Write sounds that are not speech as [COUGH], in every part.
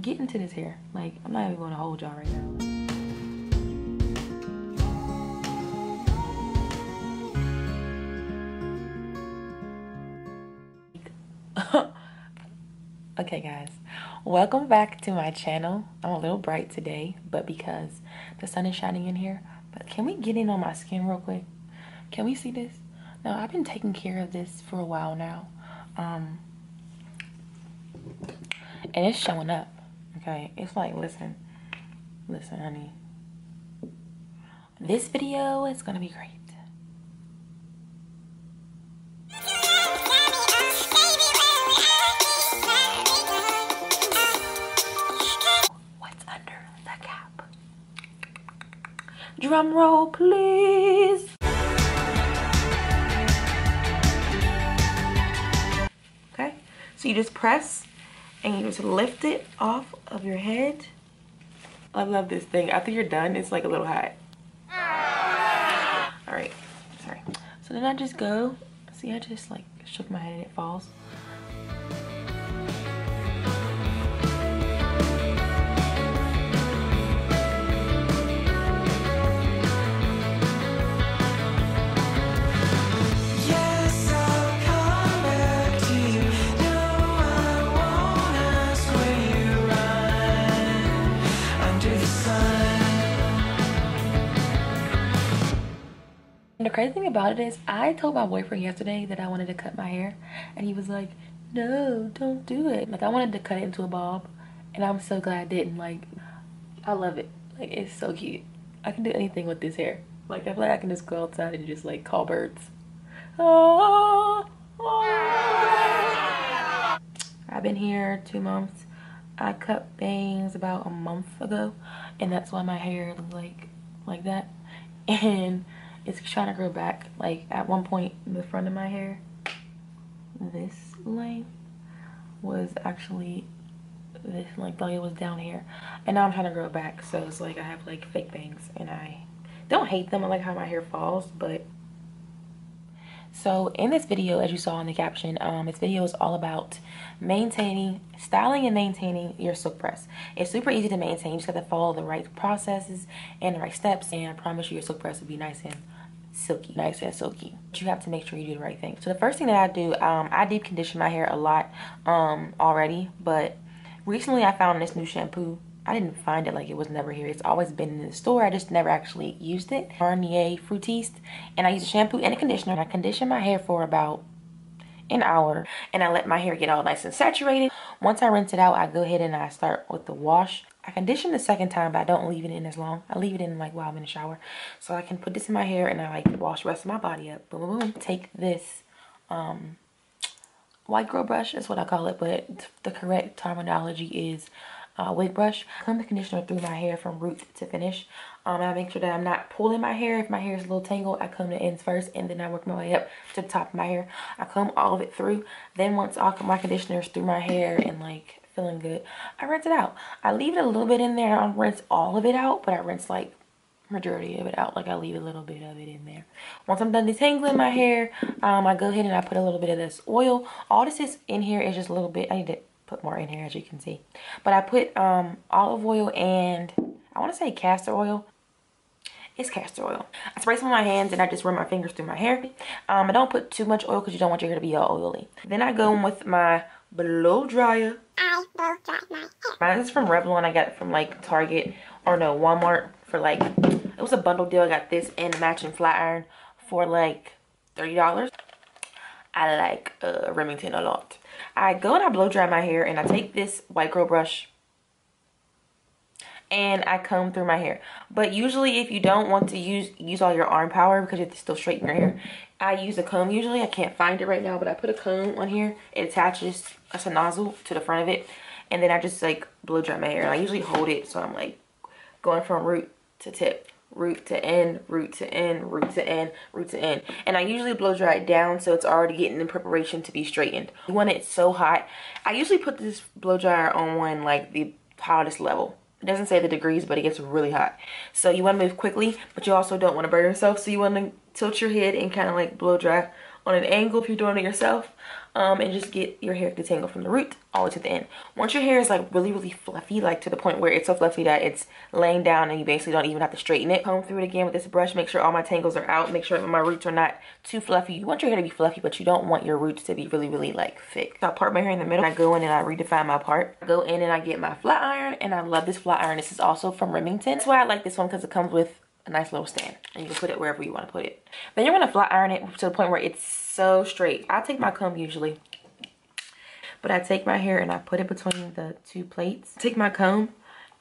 get into this hair. Like, I'm not even gonna hold y'all right now. [LAUGHS] okay guys. Welcome back to my channel. I'm a little bright today but because the sun is shining in here but can we get in on my skin real quick? Can we see this? Now i've been taking care of this for a while now. Um and it's showing up okay it's like listen listen honey. This video is gonna be great. What's under the cap? Drum roll please. Okay so you just press and you just lift it off of your head. I love this thing. After you're done it's like a little hot. All right sorry. So then i just go see i just like shook my head and it falls crazy thing about it is, I told my boyfriend yesterday that I wanted to cut my hair, and he was like, "No, don't do it." Like I wanted to cut it into a bob, and I'm so glad I didn't. Like, I love it. Like it's so cute. I can do anything with this hair. Like I feel like I can just go outside and just like call birds. Ah, ah. I've been here two months. I cut bangs about a month ago, and that's why my hair is like like that. [LAUGHS] And it's trying to grow back. Like at one point, the front of my hair, this length was actually this length, like it was down here, and now I'm trying to grow it back. So it's like I have like fake bangs, and I don't hate them. I like how my hair falls, but so in this video, as you saw in the caption, um, this video is all about maintaining, styling and maintaining your silk press. It's super easy to maintain. You just have to follow the right processes and the right steps. And I promise you your silk press will be nice and silky, nice and silky. But you have to make sure you do the right thing. So the first thing that I do, um, I deep condition my hair a lot um, already. But recently I found this new shampoo I didn't find it like it was never here. It's always been in the store. I just never actually used it. Garnier Fructis. And I use a shampoo and a conditioner. And I condition my hair for about an hour. And I let my hair get all nice and saturated. Once I rinse it out, I go ahead and I start with the wash. I condition the second time, but I don't leave it in as long. I leave it in like while I'm in the shower. So I can put this in my hair and I like wash the rest of my body up. Boom, boom, boom. Take this um, white girl brush is what I call it. But the correct terminology is uh, wig brush. Comb the conditioner through my hair from root to finish. Um, I make sure that I'm not pulling my hair. If my hair is a little tangled, I comb the ends first and then I work my way up to the top of my hair. I comb all of it through. Then once all my conditioner is through my hair and like feeling good, I rinse it out. I leave it a little bit in there. I don't rinse all of it out, but I rinse like majority of it out like I leave a little bit of it in there once I'm done detangling my hair um, I go ahead and I put a little bit of this oil all this is in here is just a little bit I need to put more in here as you can see but I put um, olive oil and I want to say castor oil it's castor oil I spray some on my hands and I just run my fingers through my hair um, I don't put too much oil because you don't want your hair to be all oily then I go in with my blow dryer I blow dry my hair. Mine is from Revlon. I got it from like Target or no Walmart for like it was a bundle deal. I got this and a matching flat iron for like thirty dollars. I like uh, Remington a lot. I go and I blow dry my hair and I take this white girl brush and I comb through my hair. But usually if you don't want to use use all your arm power because you have to still straighten your hair, I use a comb usually. I can't find it right now, but I put a comb on here. It attaches as a nozzle to the front of it. And then I just like blow dry my hair. And I usually hold it so I'm like going from root to tip root to end, root to end, root to end, root to end. And I usually blow dry it down so it's already getting in preparation to be straightened. When it's so hot, I usually put this blow dryer on one like the hottest level. It doesn't say the degrees, but it gets really hot. So you want to move quickly, but you also don't want to burn yourself. So you want to tilt your head and kind of like blow dry on an angle if you're doing it yourself um, and just get your hair detangled from the root all the way to the end. Once your hair is like really, really fluffy, like to the point where it's so fluffy that it's laying down and you basically don't even have to straighten it, comb through it again with this brush, make sure all my tangles are out, make sure my roots are not too fluffy. You want your hair to be fluffy, but you don't want your roots to be really, really like thick. So I part my hair in the middle, I go in and I redefine my part. I go in and I get my flat iron and I love this flat iron. This is also from Remington. That's why I like this one because it comes with a nice little stand and you can put it wherever you want to put it. Then you're going to flat iron it to the point where it's so straight. I take my comb usually but I take my hair and I put it between the two plates. Take my comb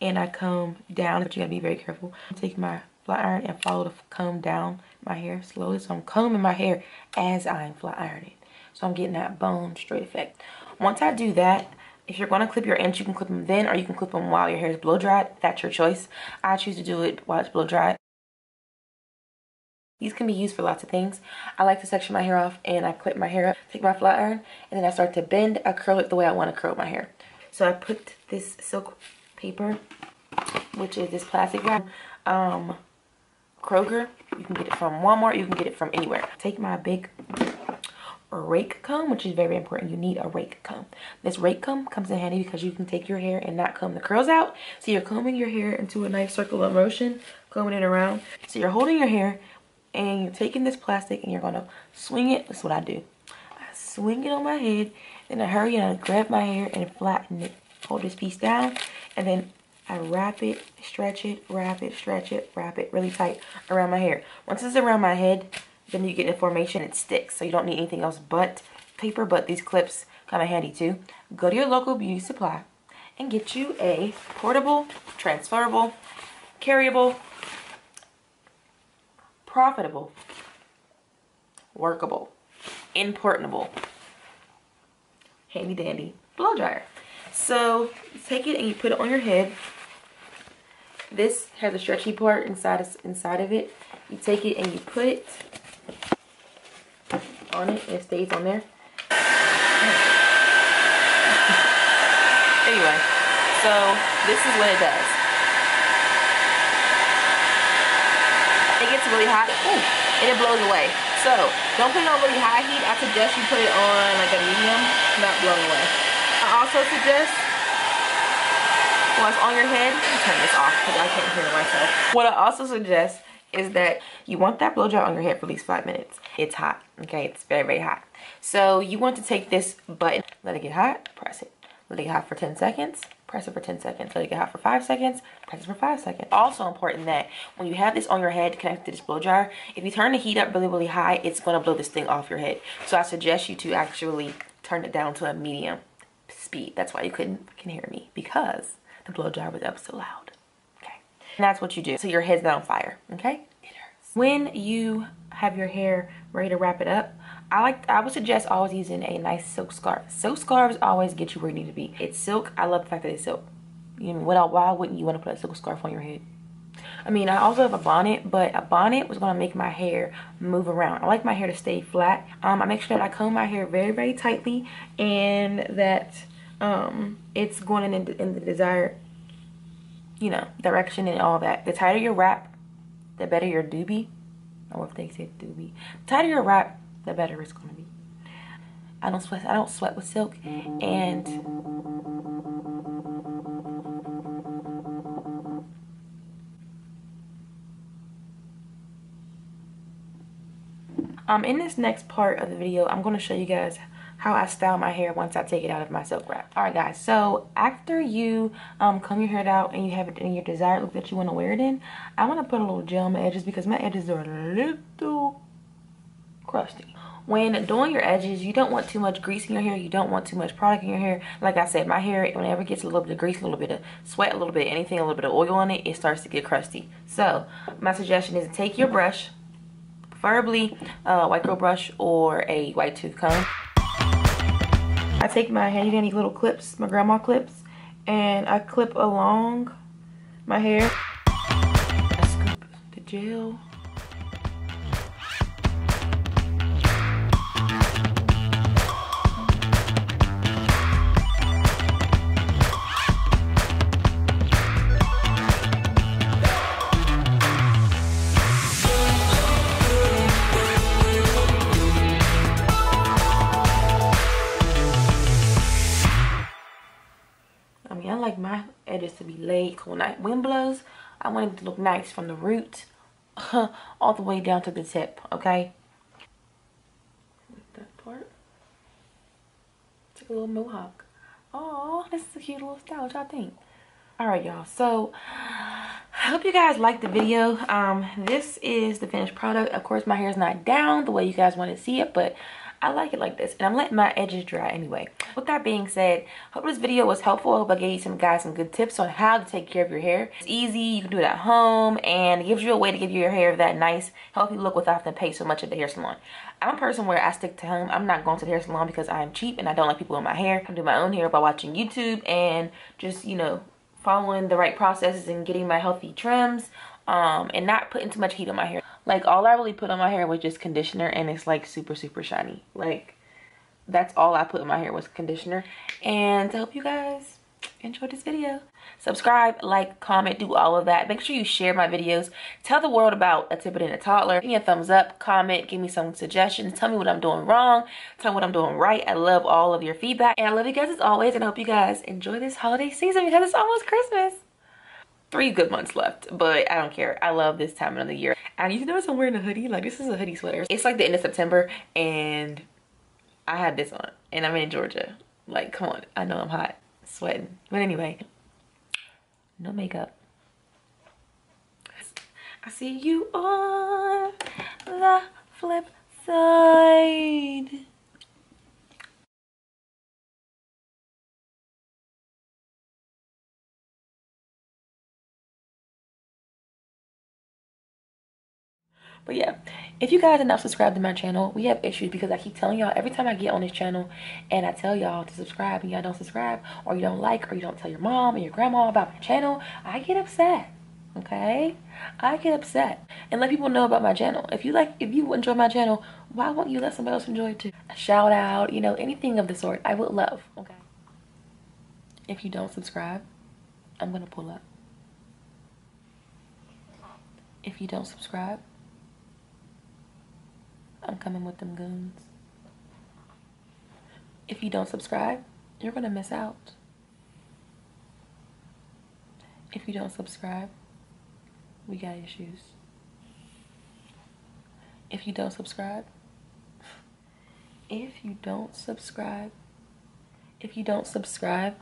and I comb down, but you gotta be very careful. Take my flat iron and follow the comb down my hair slowly. So I'm combing my hair as I'm flat ironing. So I'm getting that bone straight effect. Once I do that, if you're gonna clip your ends, you can clip them then or you can clip them while your hair is blow dried. That's your choice. I choose to do it while it's blow dried. These can be used for lots of things. I like to section my hair off and I clip my hair up, take my flat iron, and then I start to bend. I curl it the way I want to curl my hair. So I put this silk paper, which is this plastic wrap, um, Kroger. You can get it from Walmart. You can get it from anywhere. Take my big rake comb, which is very important. You need a rake comb. This rake comb comes in handy because you can take your hair and not comb the curls out. So you're combing your hair into a nice circular motion, combing it around. So you're holding your hair and you're taking this plastic and you're gonna swing it. That's what I do. I swing it on my head, then I hurry and I grab my hair and flatten it. Hold this piece down, and then I wrap it, stretch it, wrap it, stretch it, wrap it really tight around my hair. Once it's around my head, then you get in formation, it sticks. So you don't need anything else but paper, but these clips come in handy too. Go to your local beauty supply and get you a portable, transferable, carryable profitable, workable, importable, handy dandy blow dryer. So take it and you put it on your head. This has a stretchy part inside of, inside of it. You take it and you put it on it. It stays on there. anyway, so this is what it does. It gets really hot ooh, and it blows away. So don't put it on really high heat. I suggest you put it on like a medium, not blown away. I also suggest once on your head, turn this off because I can't hear myself. What I also suggest is that you want that blow dry on your head for at least five minutes. It's hot, okay? It's very, very hot. So you want to take this button, let it get hot, press it. Let it get hot for 10 seconds, press it for 10 seconds. Let it get hot for 5 seconds, press it for 5 seconds. Also important that when you have this on your head connected to this blow dryer, if you turn the heat up really, really high, it's going to blow this thing off your head. So I suggest you to actually turn it down to a medium speed. That's why you couldn't can hear me because the blow dryer was up so loud. Okay. And that's what you do. So your head's not on fire. Okay. It hurts. When you have your hair ready to wrap it up, I like I would suggest always using a nice silk scarf. Silk scarves always get you where you need to be. It's silk. I love the fact that it's silk. You know, what, why wouldn't you want to put a silk scarf on your head? I mean, I also have a bonnet, but a bonnet was going to make my hair move around. I like my hair to stay flat. Um, I make sure that I comb my hair very, very tightly and that um, it's going in, in the desired, you know, direction and all that. The tighter your wrap, the better your doobie. Or if they say doobie. The tighter your wrap, the better it's going to be. I don't sweat. I don't sweat with silk, and um, in this next part of the video, I'm going to show you guys how I style my hair once I take it out of my silk wrap. All right, guys. So after you um, comb your hair out and you have it in your desired look that you want to wear it in, I want to put a little gel on my edges because my edges are a little crusty. When doing your edges, you don't want too much grease in your hair. You don't want too much product in your hair. Like I said, my hair, whenever it gets a little bit of grease, a little bit of sweat, a little bit of anything, a little bit of oil on it, it starts to get crusty. So my suggestion is to take your brush, preferably a white girl brush or a white tooth comb. I take my handy dandy little clips, my grandma clips, and I clip along my hair. I scoop the gel. So when that wind blows, I want it to look nice from the root [LAUGHS] all the way down to the tip, okay? That part. It's like a little mohawk. Oh, this is a cute little style. What y'all think? All right, y'all. So [SIGHS] I hope you guys liked the video. Um, this is the finished product. Of course, my hair is not down the way you guys want to see it, but I like it like this. And I'm letting my edges dry anyway. With that being said, hope this video was helpful. I hope I gave you some guys some good tips on how to take care of your hair. It's easy. You can do it at home. And it gives you a way to give your hair that nice, healthy look without having to pay so much at the hair salon. I'm a person where I stick to home. I'm not going to the hair salon because I'm cheap and I don't like people in my hair. I do my own hair by watching YouTube and just, you know, following the right processes and getting my healthy trims um, and not putting too much heat on my hair. Like all I really put on my hair was just conditioner and it's like super, super shiny. Like that's all I put in my hair was conditioner. And I hope you guys enjoyed this video. Subscribe, like, comment, do all of that. Make sure you share my videos. Tell the world about a Tippett and a toddler. Give me a thumbs up, comment, give me some suggestions. Tell me what I'm doing wrong. Tell me what I'm doing right. I love all of your feedback. And I love you guys as always. And I hope you guys enjoy this holiday season because it's almost Christmas three good months left but i don't care i love this time of the year and you notice i'm wearing a hoodie like this is a hoodie sweater it's like the end of september and i had this on and i'm in georgia. Like come on i know i'm hot sweating. But anyway no makeup. I see you on the flip side But yeah, if you guys are not subscribed to my channel, we have issues because I keep telling y'all every time I get on this channel and I tell y'all to subscribe and y'all don't subscribe or you don't like or you don't tell your mom or your grandma about my channel, I get upset. Okay? I get upset and let people know about my channel. If you like, if you enjoy my channel, why won't you let somebody else enjoy it too? A shout out, you know, anything of the sort, I would love. Okay? If you don't subscribe, I'm gonna pull up. If you don't subscribe, I'm coming with them goons. If you don't subscribe, you're gonna miss out. If you don't subscribe, we got issues. If you don't subscribe, if you don't subscribe, if you don't subscribe,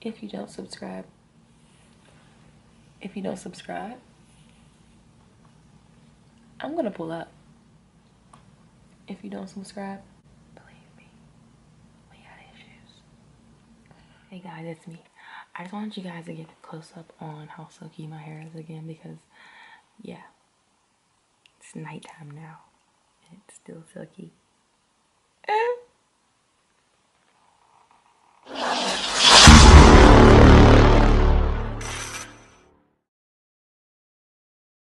if you don't subscribe, if you don't subscribe, I'm gonna pull up. If you don't subscribe, believe me, we got issues. Hey guys, it's me. I just wanted you guys to get a close up on how silky my hair is again because, yeah, it's nighttime now and it's still silky.